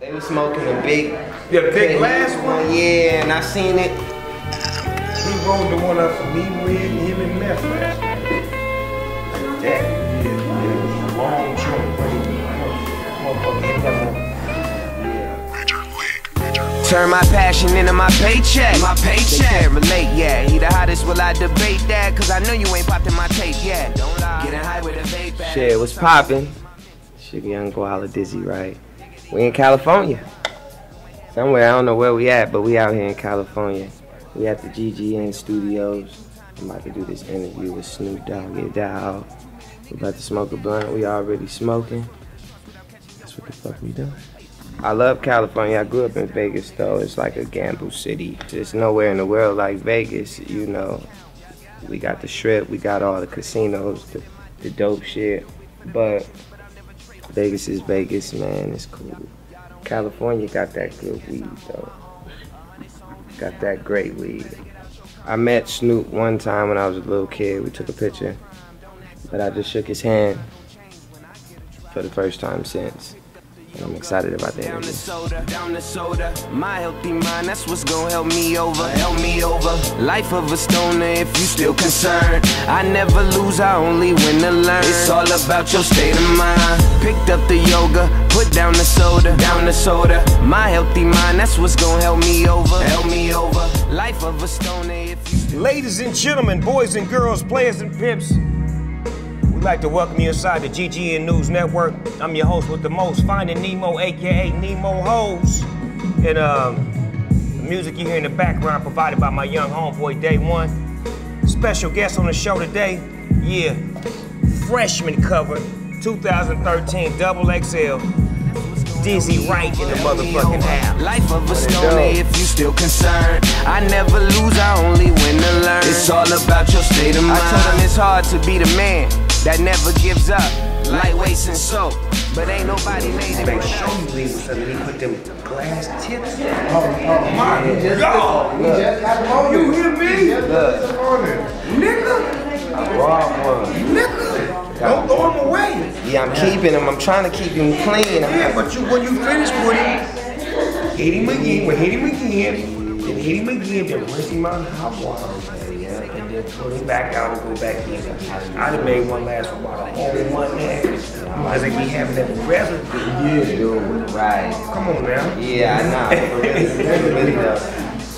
They was smoking a big, The big glass one? Yeah, and I seen it. He rolled the one up for me, Red, and him and Meth last night. Like that. Yeah, yeah. It was a long joint, but motherfucker hit that one. Turn my passion into my paycheck. My paycheck. They can't relate, yeah. He the hottest, will I debate that? Cause I know you ain't popped in my tape yet. Don't lie. Getting high with a vape bag. Shit, what's poppin'? Sugar Young Guala Dizzy Wright? We in California. Somewhere, I don't know where we at, but we out here in California. We at the GGN studios. I'm about to do this interview with Snoop Dogg, get down. We about to smoke a blunt. We already smoking. That's what the fuck we doing. I love California. I grew up in Vegas, though. It's like a gamble city. There's nowhere in the world like Vegas. You know, we got the strip, we got all the casinos, the, the dope shit. But Vegas is Vegas, man. It's cool. California got that good weed, though. Got that great weed. I met Snoop one time when I was a little kid. We took a picture, but I just shook his hand for the first time since. And I'm excited about that Down the soda, down the soda. My healthy mind, that's what's gonna help me over, help me over. Life of a stoner, if you still concerned. I never lose, I only win to learn. It's all about your state of mind. Picked up the yoga, put down the soda, down the soda. My healthy mind, that's what's gonna help me over, help me over. Life of a stoner, if you still Ladies and gentlemen, boys and girls, players and pimps, we'd like to welcome you inside the GGN News Network. I'm your host with the most, Finding Nemo, aka Nemo Hoes. And um, the music you hear in the background provided by my young homeboy, Day One. Special guest on the show today, yeah, freshman cover, 2013 Double XL, Dizzy Wright in the motherfucking house. Life of a stoner if you still concerned. I never lose, I only win to learn. It's all about your state of mind. I told him it's hard to be the man that never gives up. Lightweights and soap, but ain't nobody made it. They show you these so he put them glass tips. Oh, oh my God! You hear me? Nigga, Raw one. nigga, don't throw them away. Yeah, I'm keeping him. I'm trying to keep him clean. Yeah, but you when you finish with him, hit him again. Well, hit him again, then hit him again, then rinse him out in hot water. And him back out and go back in. I done made one last for about a whole month now. I think we having that residue. Yeah, dude. Right. Come on now. Yeah, I know. Really.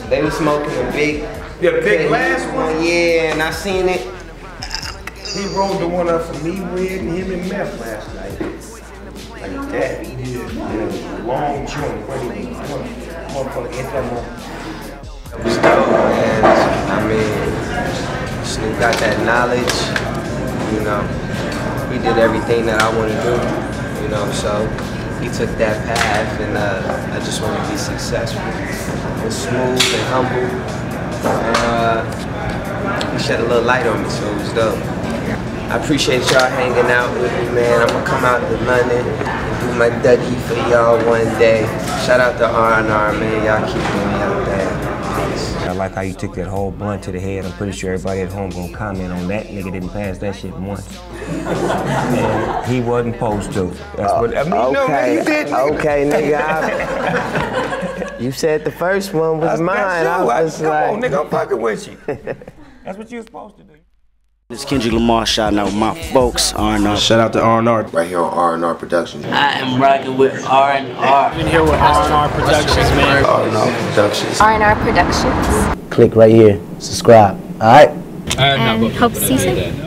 They was smoking a big. The big glass one? Yeah, and I seen it. He rolled the one up for me, Red, and him and Meth last night. Like that. Yeah. And it was a long joint. Motherfucker hit that one. It man. I mean, Snoop got that knowledge. You know, he did everything that I want to do. You know, so he took that path, and uh, I just want to be successful and smooth and humble. And uh, he shed a little light on me, so it was dope. I appreciate y'all hanging out with me, man. I'm gonna come out to London and do my Dougie for y'all one day. Shout out to R&R, man. Y'all keep me out there. I like how you took that whole blunt to the head. I'm pretty sure everybody at home gonna comment on that. Nigga didn't pass that shit once. and he wasn't supposed to. That's what I mean. No, man, you did. nigga. Okay, nigga. I- you said the first one was That's, mine. I I- was come like, on, nigga, I'm fucking with you. That's what you were supposed to do. This is Kendrick Lamar shouting out my folks, R&R. Shout out to R&R. right here on R&R Productions. I am rocking with R&R. Been here with R&R Productions, man. R&R Productions. R&R Productions. Click right here, subscribe. All right. And hope to see you soon.